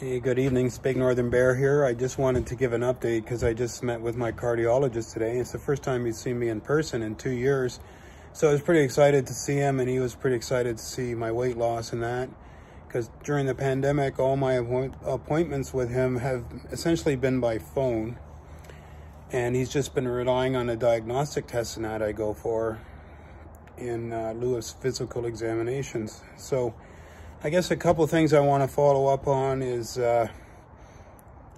Hey, good evening. Big Northern Bear here. I just wanted to give an update because I just met with my cardiologist today. It's the first time he's seen me in person in two years. So I was pretty excited to see him and he was pretty excited to see my weight loss and that. Because during the pandemic, all my appointments with him have essentially been by phone. And he's just been relying on a diagnostic test and that I go for in uh, lieu of physical examinations. So I guess a couple things I want to follow up on is uh,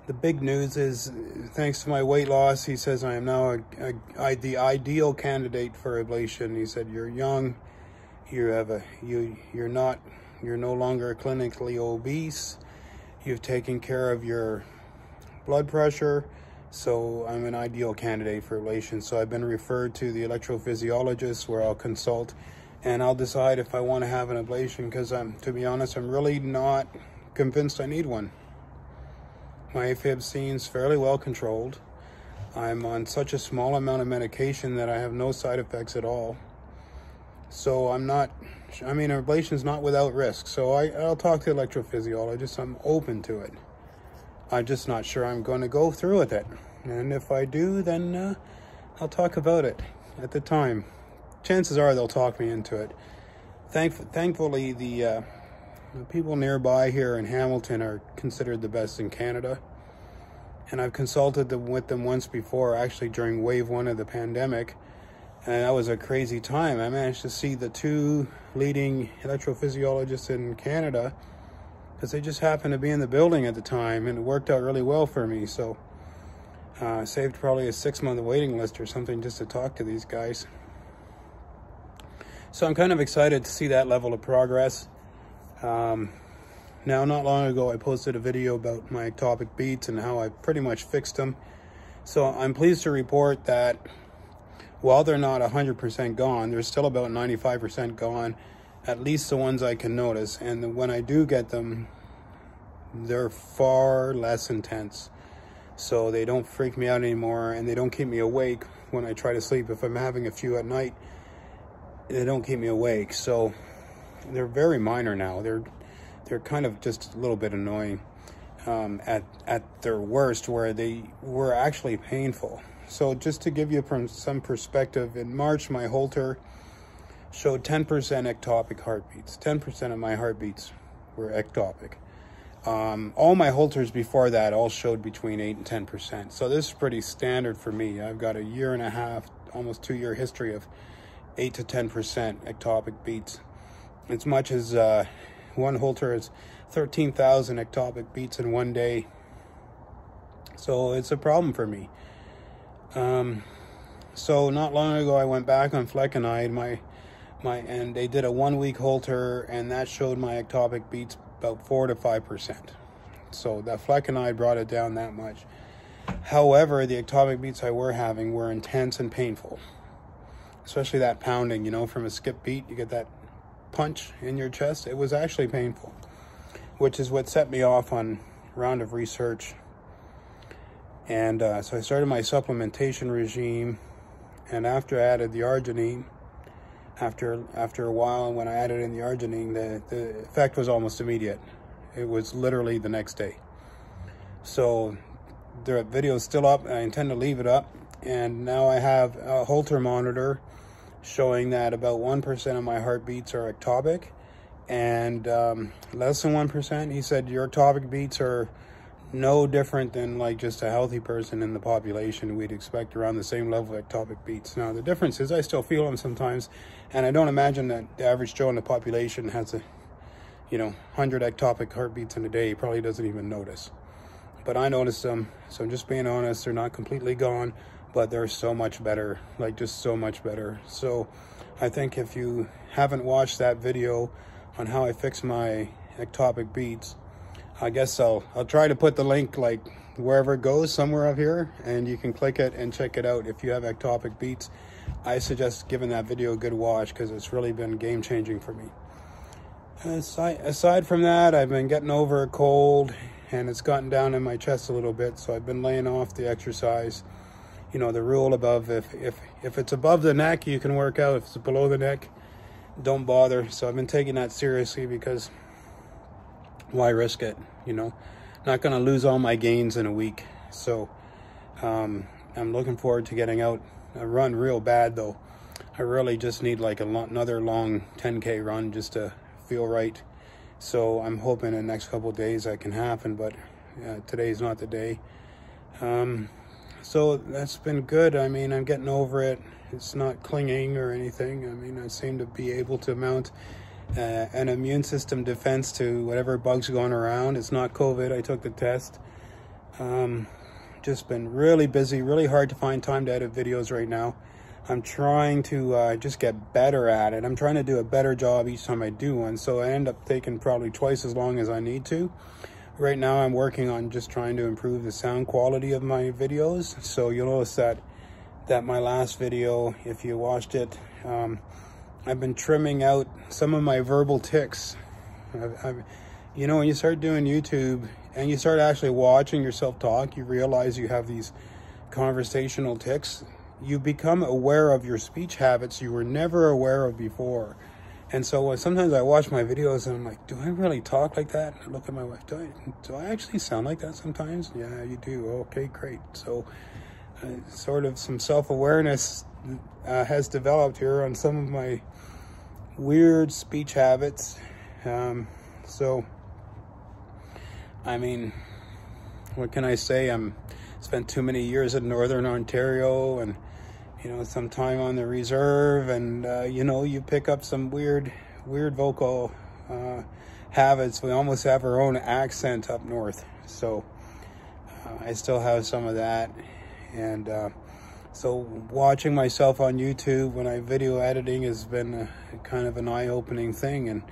the big news is thanks to my weight loss, he says I am now the ideal candidate for ablation. He said you're young, you have a you you're not you're no longer clinically obese, you've taken care of your blood pressure, so I'm an ideal candidate for ablation. So I've been referred to the electrophysiologist where I'll consult and I'll decide if I want to have an ablation because I'm, to be honest, I'm really not convinced I need one. My AFib seems fairly well controlled. I'm on such a small amount of medication that I have no side effects at all. So I'm not, I mean, ablation is not without risk. So I, I'll talk to electrophysiologist. I'm open to it. I'm just not sure I'm going to go through with it. And if I do, then uh, I'll talk about it at the time chances are they'll talk me into it. Thank, thankfully, the, uh, the people nearby here in Hamilton are considered the best in Canada. And I've consulted them with them once before, actually during wave one of the pandemic. And that was a crazy time. I managed to see the two leading electrophysiologists in Canada because they just happened to be in the building at the time and it worked out really well for me. So uh, saved probably a six month waiting list or something just to talk to these guys. So I'm kind of excited to see that level of progress. Um, now, not long ago, I posted a video about my ectopic beats and how I pretty much fixed them. So I'm pleased to report that while they're not 100% gone, they're still about 95% gone, at least the ones I can notice. And when I do get them, they're far less intense. So they don't freak me out anymore and they don't keep me awake when I try to sleep. If I'm having a few at night, they don't keep me awake. So they're very minor now. They're they're kind of just a little bit annoying um, at at their worst, where they were actually painful. So just to give you from some perspective, in March my Holter showed 10% ectopic heartbeats. 10% of my heartbeats were ectopic. Um, all my Holters before that all showed between 8 and 10%. So this is pretty standard for me. I've got a year and a half, almost two year history of 8 to 10% ectopic beats. As much as uh, one Holter is 13,000 ectopic beats in one day. So it's a problem for me. Um, so not long ago, I went back on flecainide, my, my, and they did a one week Holter and that showed my ectopic beats about four to 5%. So that flecainide brought it down that much. However, the ectopic beats I were having were intense and painful especially that pounding, you know, from a skip beat, you get that punch in your chest. It was actually painful, which is what set me off on round of research. And uh, so I started my supplementation regime, and after I added the arginine, after after a while, and when I added in the arginine, the, the effect was almost immediate. It was literally the next day. So the video is still up. I intend to leave it up. And now I have a Holter monitor showing that about 1% of my heartbeats are ectopic and um, less than 1%. He said your ectopic beats are no different than like just a healthy person in the population. We'd expect around the same level of ectopic beats. Now, the difference is I still feel them sometimes, and I don't imagine that the average Joe in the population has a, you know, 100 ectopic heartbeats in a day. He probably doesn't even notice. But I notice them, so I'm just being honest, they're not completely gone but they're so much better, like just so much better. So I think if you haven't watched that video on how I fix my ectopic beats, I guess I'll, I'll try to put the link like wherever it goes, somewhere up here, and you can click it and check it out if you have ectopic beats. I suggest giving that video a good watch because it's really been game changing for me. Aside, aside from that, I've been getting over a cold and it's gotten down in my chest a little bit, so I've been laying off the exercise you know, the rule above if, if, if it's above the neck, you can work out. If it's below the neck, don't bother. So I've been taking that seriously because why risk it, you know? not going to lose all my gains in a week. So um, I'm looking forward to getting out. I run real bad though. I really just need like lo another long 10k run just to feel right. So I'm hoping in the next couple days that can happen, but uh, today's not the day. Um, so that's been good. I mean, I'm getting over it. It's not clinging or anything. I mean, I seem to be able to mount uh, an immune system defense to whatever bugs going around. It's not COVID. I took the test. Um, just been really busy, really hard to find time to edit videos right now. I'm trying to uh, just get better at it. I'm trying to do a better job each time I do one. So I end up taking probably twice as long as I need to. Right now I'm working on just trying to improve the sound quality of my videos. So you'll notice that that my last video, if you watched it, um, I've been trimming out some of my verbal tics. I've, I've, you know, when you start doing YouTube and you start actually watching yourself talk, you realize you have these conversational tics. You become aware of your speech habits you were never aware of before. And so uh, sometimes I watch my videos and I'm like, do I really talk like that? And I look at my wife, do I, do I actually sound like that sometimes? Yeah, you do. Okay, great. So uh, sort of some self-awareness uh, has developed here on some of my weird speech habits. Um, so, I mean, what can I say? I'm spent too many years in Northern Ontario and, you know, some time on the reserve and, uh, you know, you pick up some weird, weird vocal uh, habits. We almost have our own accent up north. So, uh, I still have some of that and uh, so watching myself on YouTube when I video editing has been a, kind of an eye-opening thing and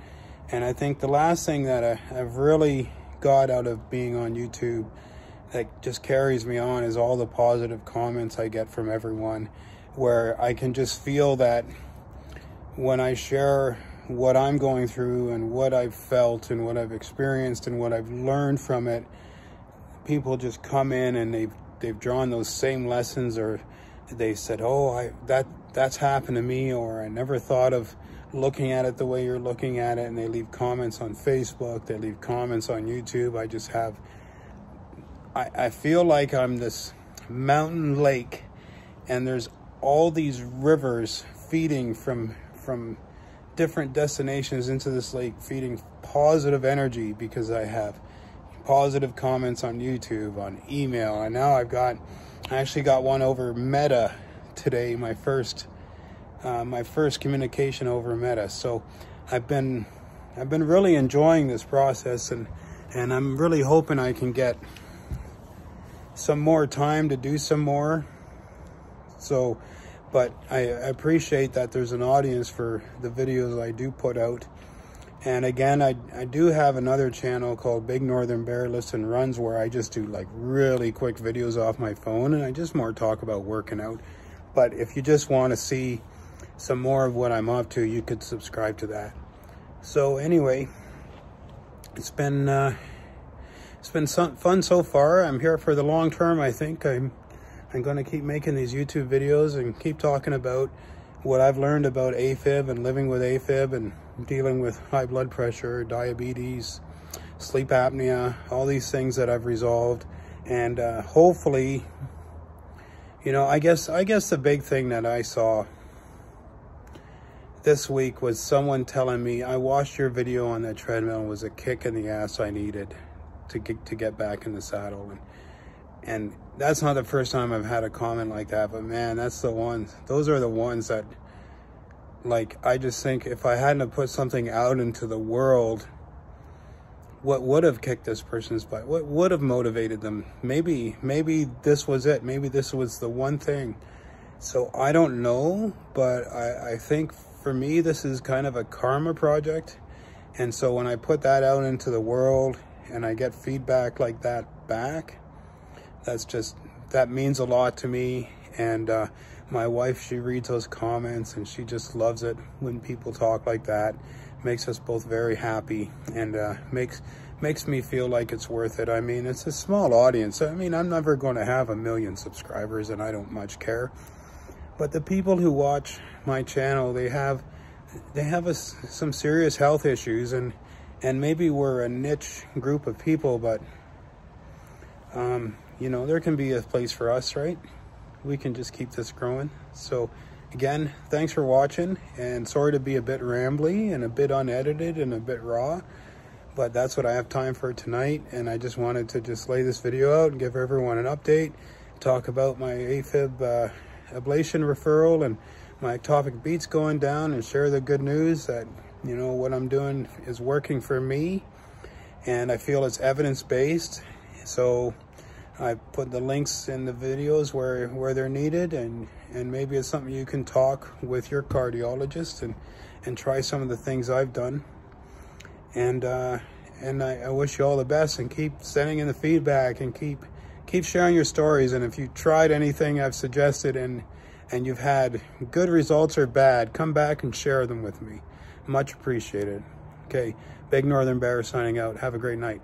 and I think the last thing that I, I've really got out of being on YouTube that just carries me on is all the positive comments I get from everyone where I can just feel that when I share what I'm going through and what I've felt and what I've experienced and what I've learned from it, people just come in and they've they've drawn those same lessons or they said, oh, I, that that's happened to me or I never thought of looking at it the way you're looking at it and they leave comments on Facebook, they leave comments on YouTube. I just have, I, I feel like I'm this mountain lake and there's all these rivers feeding from, from different destinations into this lake, feeding positive energy because I have positive comments on YouTube, on email, and now I've got, I actually got one over Meta today, my first, uh, my first communication over Meta. So I've been, I've been really enjoying this process, and and I'm really hoping I can get some more time to do some more. So, but I appreciate that there's an audience for the videos I do put out. And again, I, I do have another channel called Big Northern Bear Listen Runs where I just do like really quick videos off my phone and I just more talk about working out. But if you just want to see some more of what I'm up to, you could subscribe to that. So anyway, it's been uh, it's been fun so far. I'm here for the long term. I think I'm I'm going to keep making these YouTube videos and keep talking about what I've learned about AFib and living with AFib and dealing with high blood pressure, diabetes, sleep apnea, all these things that I've resolved. And uh, hopefully, you know, I guess, I guess the big thing that I saw this week was someone telling me, I watched your video on that treadmill was a kick in the ass I needed to get, to get back in the saddle. And, and that's not the first time I've had a comment like that, but man, that's the ones, those are the ones that, like, I just think if I hadn't put something out into the world, what would have kicked this person's butt? What would have motivated them? Maybe, maybe this was it. Maybe this was the one thing. So I don't know, but I, I think for me, this is kind of a karma project. And so when I put that out into the world and I get feedback like that back, that's just that means a lot to me. And uh, my wife she reads those comments and she just loves it when people talk like that. Makes us both very happy and uh, makes makes me feel like it's worth it. I mean it's a small audience. I mean i'm never going to have a million subscribers and i don't much care. But the people who watch my channel they have they have a, some serious health issues and and maybe we're a niche group of people but um, you know, there can be a place for us, right? We can just keep this growing. So again, thanks for watching and sorry to be a bit rambly and a bit unedited and a bit raw, but that's what I have time for tonight. And I just wanted to just lay this video out and give everyone an update, talk about my AFib uh, ablation referral and my ectopic beats going down and share the good news that, you know, what I'm doing is working for me and I feel it's evidence-based. So I put the links in the videos where, where they're needed and, and maybe it's something you can talk with your cardiologist and, and try some of the things I've done. And, uh, and I, I wish you all the best and keep sending in the feedback and keep, keep sharing your stories. And if you tried anything I've suggested and, and you've had good results or bad, come back and share them with me. Much appreciated. Okay, Big Northern Bear signing out. Have a great night.